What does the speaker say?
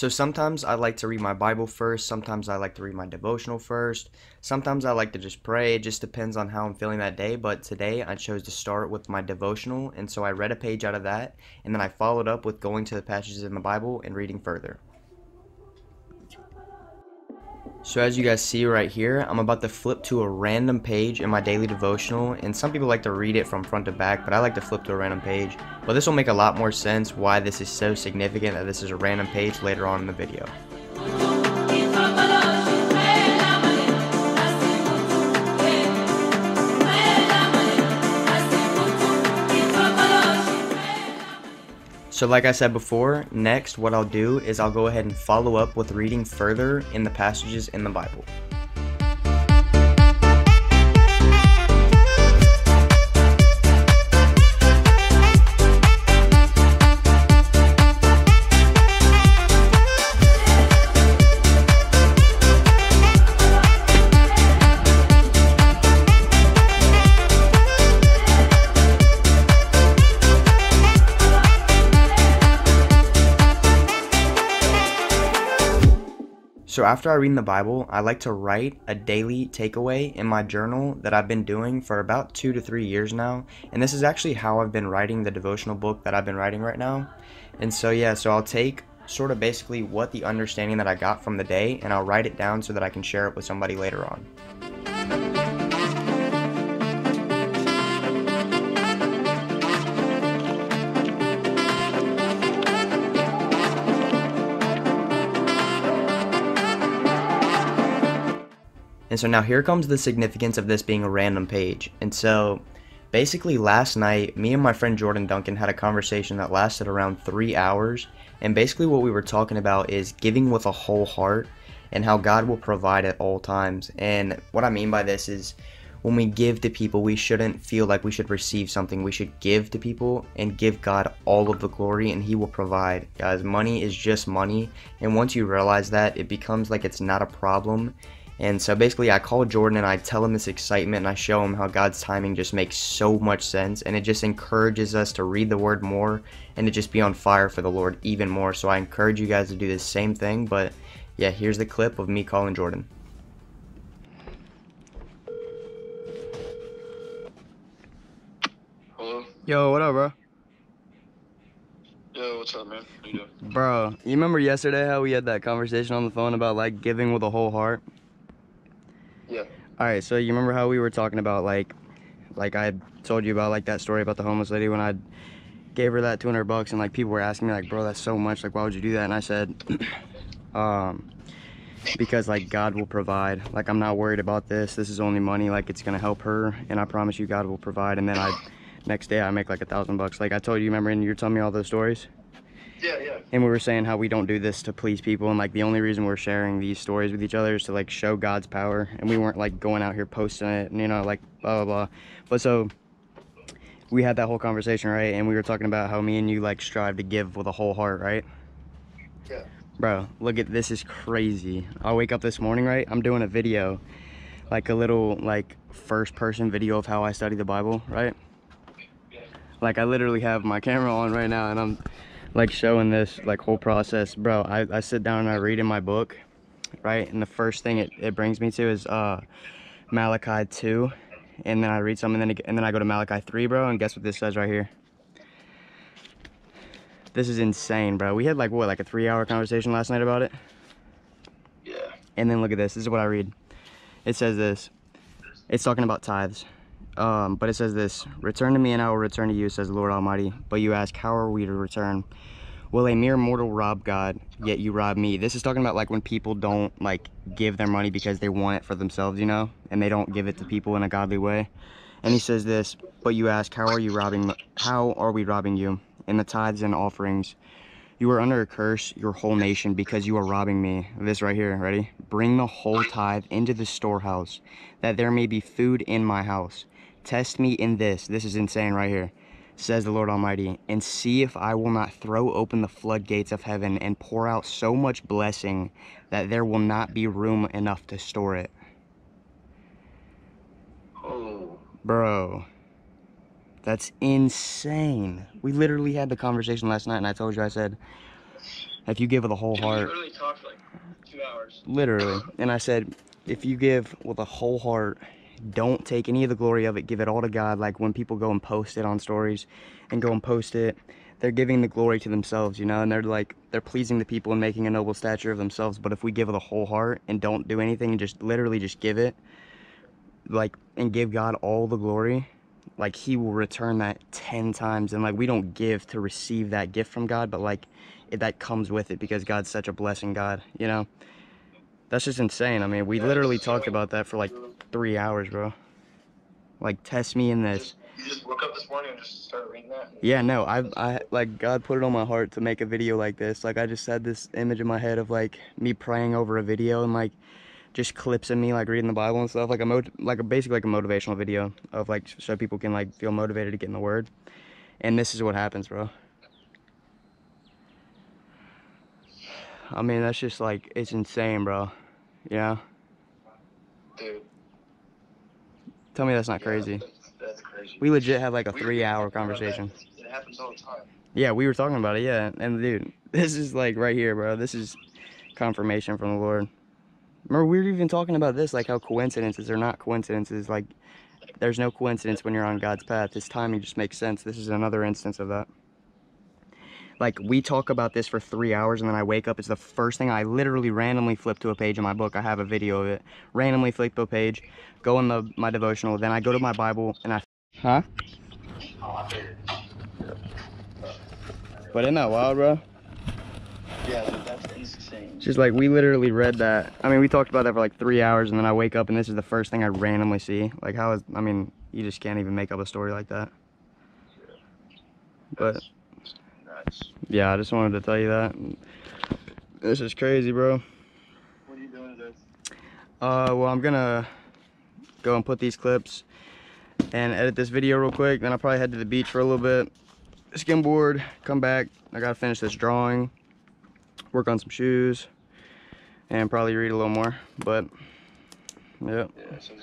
So sometimes I like to read my Bible first, sometimes I like to read my devotional first, sometimes I like to just pray. It just depends on how I'm feeling that day. But today I chose to start with my devotional, and so I read a page out of that, and then I followed up with going to the passages in the Bible and reading further. So as you guys see right here, I'm about to flip to a random page in my daily devotional, and some people like to read it from front to back, but I like to flip to a random page. But this will make a lot more sense why this is so significant that this is a random page later on in the video. So like I said before, next what I'll do is I'll go ahead and follow up with reading further in the passages in the Bible. So after I read the Bible, I like to write a daily takeaway in my journal that I've been doing for about two to three years now. And this is actually how I've been writing the devotional book that I've been writing right now. And so yeah, so I'll take sort of basically what the understanding that I got from the day and I'll write it down so that I can share it with somebody later on. And so now here comes the significance of this being a random page. And so basically last night, me and my friend Jordan Duncan had a conversation that lasted around three hours. And basically what we were talking about is giving with a whole heart and how God will provide at all times. And what I mean by this is when we give to people, we shouldn't feel like we should receive something. We should give to people and give God all of the glory and He will provide. Guys, money is just money. And once you realize that, it becomes like it's not a problem and so basically, I call Jordan and I tell him this excitement and I show him how God's timing just makes so much sense and it just encourages us to read the word more and to just be on fire for the Lord even more. So I encourage you guys to do the same thing. But yeah, here's the clip of me calling Jordan. Hello? Yo, what up, bro? Yo, what's up, man? How you doing? Bro, you remember yesterday how we had that conversation on the phone about like giving with a whole heart? All right, so you remember how we were talking about like, like I told you about like that story about the homeless lady when I gave her that 200 bucks and like people were asking me like, bro, that's so much. Like, why would you do that? And I said, um, because like God will provide. Like I'm not worried about this. This is only money. Like it's gonna help her, and I promise you, God will provide. And then I, next day, I make like a thousand bucks. Like I told you, remember, and you were telling me all those stories. Yeah, yeah. and we were saying how we don't do this to please people and like the only reason we're sharing these stories with each other is to like show god's power and we weren't like going out here posting it and you know like blah blah blah. But so we had that whole conversation right and we were talking about how me and you like strive to give with a whole heart right? Yeah. bro look at this is crazy. I wake up this morning right i'm doing a video like a little like first person video of how i study the bible right? Like i literally have my camera on right now and i'm like showing this like whole process bro I, I sit down and i read in my book right and the first thing it, it brings me to is uh malachi 2 and then i read some and then, it- and then i go to malachi 3 bro and guess what this says right here this is insane bro we had like what like a three hour conversation last night about it Yeah. and then look at this. This is what I read. It says this. It's talking about tithes. Um, but it says this Return to me, and I will return to you, says the Lord Almighty. But you ask, How are we to return? Will a mere mortal rob God, yet you rob me? This is talking about like when people don't like give their money because they want it for themselves, you know, and they don't give it to people in a godly way. And he says this, but you ask, How are you robbing? How are we robbing you? In the tithes and offerings. You are under a curse, your whole nation, because you are robbing me. This right here, ready? Bring the whole tithe into the storehouse, that there may be food in my house. Test me in this. This is insane right here, says the Lord Almighty, and see if I will not throw open the floodgates of heaven and pour out so much blessing that there will not be room enough to store it. Oh. Bro, that's insane. We literally had the conversation last night, and I told you, I said, If you give with a whole Dude, we heart, literally talked like two hours. literally. And I said, if you give with a whole heart, don't take any of the glory of it. Give it all to God. Like when people go and post it on stories and go and post it, they're giving the glory to themselves, you know, and they're like, they're pleasing the people and making a noble stature of themselves. But if we give with a whole heart and don't do anything and just literally just give it, like, and give God all the glory, like he will return that 10 times and like we don't give to receive that gift from god but like it, that comes with it because god's such a blessing god you know that's just insane. I mean we literally talked about that for like three hours bro. Like test me in this. You just woke up this morning and just started reading that. yeah no i i like god put it on my heart to make a video like this. Like i just had this image in my head of like me praying over a video and like just clips of me like reading the bible and stuff like a mo- like a basically like a motivational video of like so people can like feel motivated to get in the word. And this is what happens bro i mean that's just like it's insane bro yeah Dude. tell me that's not yeah, crazy that's, that's crazy. we legit had like a We- three hour we talk about that. conversation It happens all the time. Yeah, we were talking about it. Yeah, and dude, this is like right here, bro. This is confirmation from the Lord. Remember, we were even talking about this, like how coincidences are not coincidences. Like, there's no coincidence when you're on God's path. This timing just makes sense. This is another instance of that. Like, we talk about this for three hours, and then I wake up. It's the first thing I literally randomly flip to a page in my book. I have a video of it. Randomly flip to a page, go in the my devotional. Then I go to my Bible, and I. Huh? Oh, I figured. But isn't that wild, bro? Yeah, that's insane. Just like we literally read that. I mean, we talked about that for like three hours, and then I wake up and this is the first thing I randomly see. Like, how is? I mean, you just can't even make up a story like that. But Nuts. yeah, I just wanted to tell you that. This is crazy, bro. What are you doing today? Uh, well, I'm gonna go and put these clips and edit this video real quick. Then I'll probably head to the beach for a little bit, skimboard, come back. I gotta finish this drawing, work on some shoes, and probably read a little more. But, yeah. Yeah, so